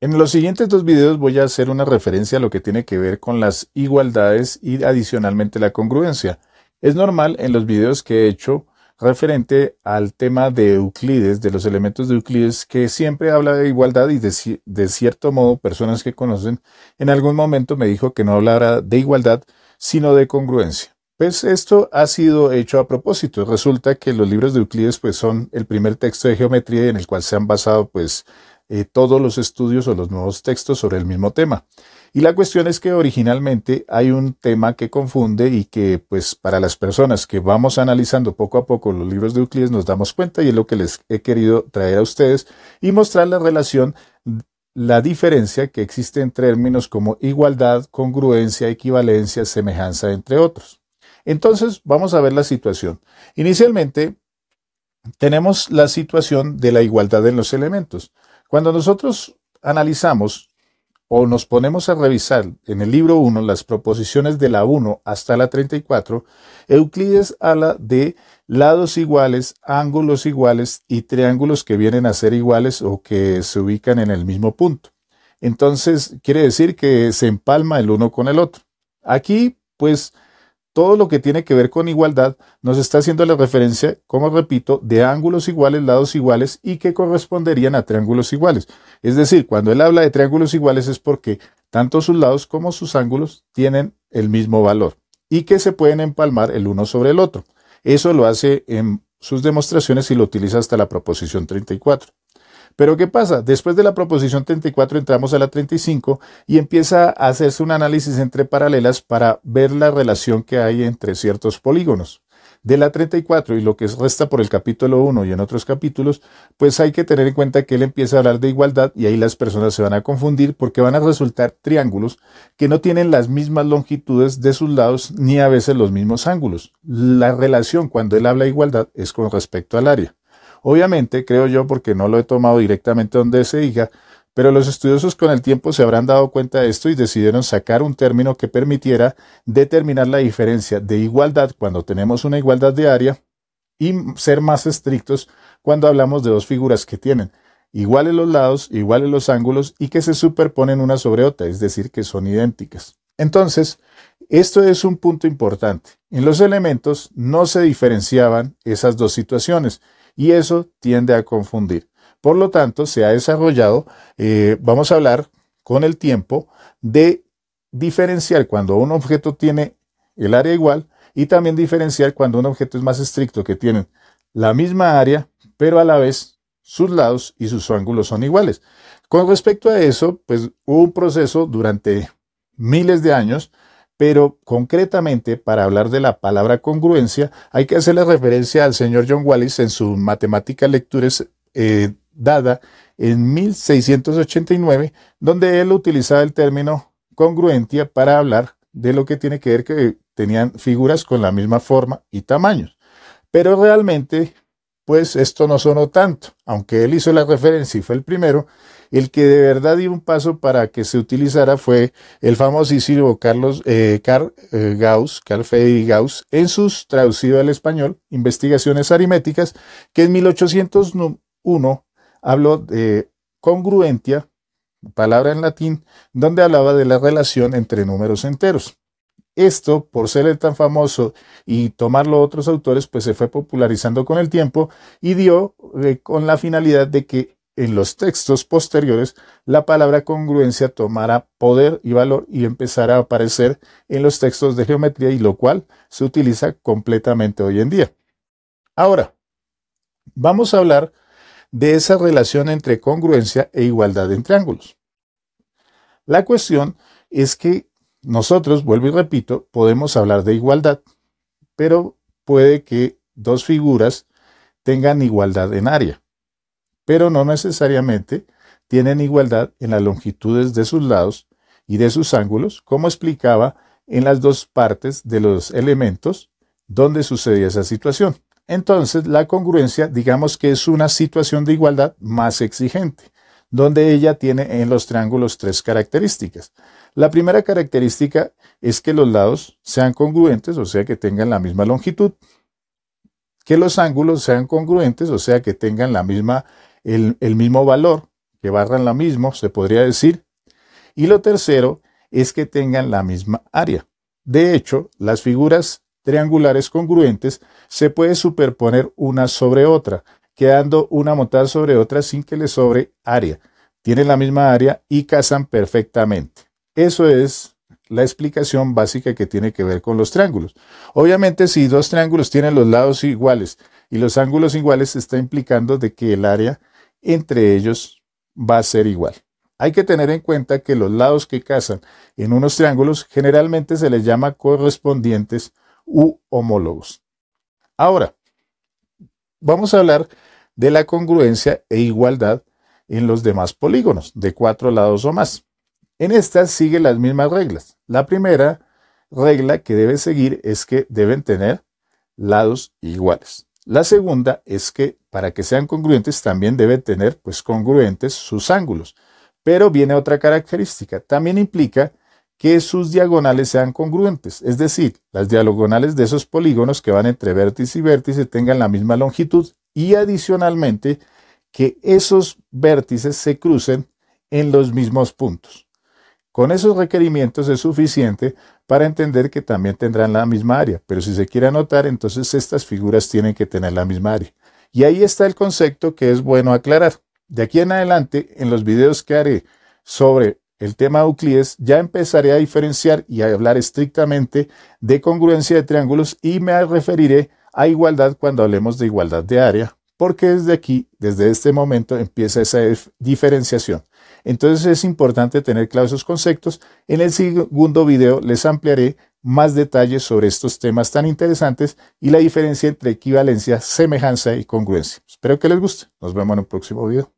En los siguientes dos videos voy a hacer una referencia a lo que tiene que ver con las igualdades y adicionalmente la congruencia. Es normal en los videos que he hecho referente al tema de Euclides, de los elementos de Euclides, que siempre habla de igualdad y de, cierto modo personas que conocen en algún momento me dijo que no hablara de igualdad, sino de congruencia. Pues esto ha sido hecho a propósito. Resulta que los libros de Euclides pues son el primer texto de geometría en el cual se han basado pues eh, todos los estudios o los nuevos textos sobre el mismo tema. Y la cuestión es que originalmente hay un tema que confunde y que pues para las personas que vamos analizando poco a poco los libros de Euclides nos damos cuenta y es lo que les he querido traer a ustedes y mostrar la relación, la diferencia que existe en términos como igualdad, congruencia, equivalencia, semejanza, entre otros. Entonces vamos a ver la situación. Inicialmente tenemos la situación de la igualdad en los elementos. Cuando nosotros analizamos o nos ponemos a revisar en el libro 1 las proposiciones de la 1 hasta la 34, Euclides habla de lados iguales, ángulos iguales y triángulos que vienen a ser iguales o que se ubican en el mismo punto. Entonces, quiere decir que se empalma el uno con el otro. Aquí, pues, todo lo que tiene que ver con igualdad nos está haciendo la referencia, como repito, de ángulos iguales, lados iguales y que corresponderían a triángulos iguales. Es decir, cuando él habla de triángulos iguales es porque tanto sus lados como sus ángulos tienen el mismo valor y que se pueden empalmar el uno sobre el otro. Eso lo hace en sus demostraciones y lo utiliza hasta la proposición 34. Pero ¿qué pasa? Después de la proposición 34 entramos a la 35 y empieza a hacerse un análisis entre paralelas para ver la relación que hay entre ciertos polígonos. De la 34 y lo que resta por el capítulo 1 y en otros capítulos, pues hay que tener en cuenta que él empieza a hablar de igualdad y ahí las personas se van a confundir porque van a resultar triángulos que no tienen las mismas longitudes de sus lados ni a veces los mismos ángulos. La relación cuando él habla de igualdad es con respecto al área. Obviamente, creo yo, porque no lo he tomado directamente donde se diga, pero los estudiosos con el tiempo se habrán dado cuenta de esto y decidieron sacar un término que permitiera determinar la diferencia de igualdad cuando tenemos una igualdad de área y ser más estrictos cuando hablamos de dos figuras que tienen iguales los lados, iguales los ángulos y que se superponen una sobre otra, es decir, que son idénticas. Entonces, esto es un punto importante. En los elementos no se diferenciaban esas dos situaciones y eso tiende a confundir. Por lo tanto, se ha desarrollado, eh, vamos a hablar con el tiempo de diferenciar cuando un objeto tiene el área igual y también diferenciar cuando un objeto es más estricto, que tienen la misma área, pero a la vez sus lados y sus ángulos son iguales. Con respecto a eso, pues hubo un proceso durante miles de años pero concretamente para hablar de la palabra congruencia hay que hacerle referencia al señor John Wallis en su Matemática Lectures eh, dada en 1689, donde él utilizaba el término congruencia para hablar de lo que tiene que ver que tenían figuras con la misma forma y tamaños. Pero realmente, pues esto no sonó tanto, aunque él hizo la referencia y fue el primero, el que de verdad dio un paso para que se utilizara fue el famosísimo Carlos eh, Carl eh, Gauss, Carl Friedrich Gauss, en sus traducido al español, Investigaciones aritméticas, que en 1801 habló de congruentia, palabra en latín, donde hablaba de la relación entre números enteros. Esto, por ser tan famoso y tomarlo otros autores, pues se fue popularizando con el tiempo y dio eh, con la finalidad de que en los textos posteriores la palabra congruencia tomará poder y valor y empezará a aparecer en los textos de geometría y lo cual se utiliza completamente hoy en día. Ahora, vamos a hablar de esa relación entre congruencia e igualdad en triángulos. La cuestión es que nosotros, vuelvo y repito, podemos hablar de igualdad, pero puede que dos figuras tengan igualdad en área pero no necesariamente tienen igualdad en las longitudes de sus lados y de sus ángulos, como explicaba en las dos partes de los elementos donde sucedía esa situación. Entonces, la congruencia, digamos que es una situación de igualdad más exigente, donde ella tiene en los triángulos tres características. La primera característica es que los lados sean congruentes, o sea, que tengan la misma longitud, que los ángulos sean congruentes, o sea, que tengan la misma el, mismo valor, que barran lo mismo, se podría decir. Y lo tercero es que tengan la misma área. De hecho, las figuras triangulares congruentes se puede superponer una sobre otra, quedando una montada sobre otra sin que le sobre área. Tienen la misma área y casan perfectamente. Eso es la explicación básica que tiene que ver con los triángulos. Obviamente, si dos triángulos tienen los lados iguales y los ángulos iguales, está implicando de que el área entre ellos va a ser igual. Hay que tener en cuenta que los lados que casan en unos triángulos generalmente se les llama correspondientes u homólogos. Ahora, vamos a hablar de la congruencia e igualdad en los demás polígonos de cuatro lados o más. En estas sigue las mismas reglas. La primera regla que debe seguir es que deben tener lados iguales. La segunda es que para que sean congruentes también deben tener pues congruentes sus ángulos. Pero viene otra característica. También implica que sus diagonales sean congruentes, es decir, las diagonales de esos polígonos que van entre vértice y vértice tengan la misma longitud y adicionalmente que esos vértices se crucen en los mismos puntos. Con esos requerimientos es suficiente para entender que también tendrán la misma área, pero si se quiere anotar, entonces estas figuras tienen que tener la misma área. Y ahí está el concepto que es bueno aclarar. De aquí en adelante, en los videos que haré sobre el tema de Euclides, ya empezaré a diferenciar y a hablar estrictamente de congruencia de triángulos y me referiré a igualdad cuando hablemos de igualdad de área, porque desde aquí, desde este momento, empieza esa diferenciación. Entonces es importante tener claros esos conceptos. En el segundo video les ampliaré más detalles sobre estos temas tan interesantes y la diferencia entre equivalencia, semejanza y congruencia. Espero que les guste. Nos vemos en un próximo video.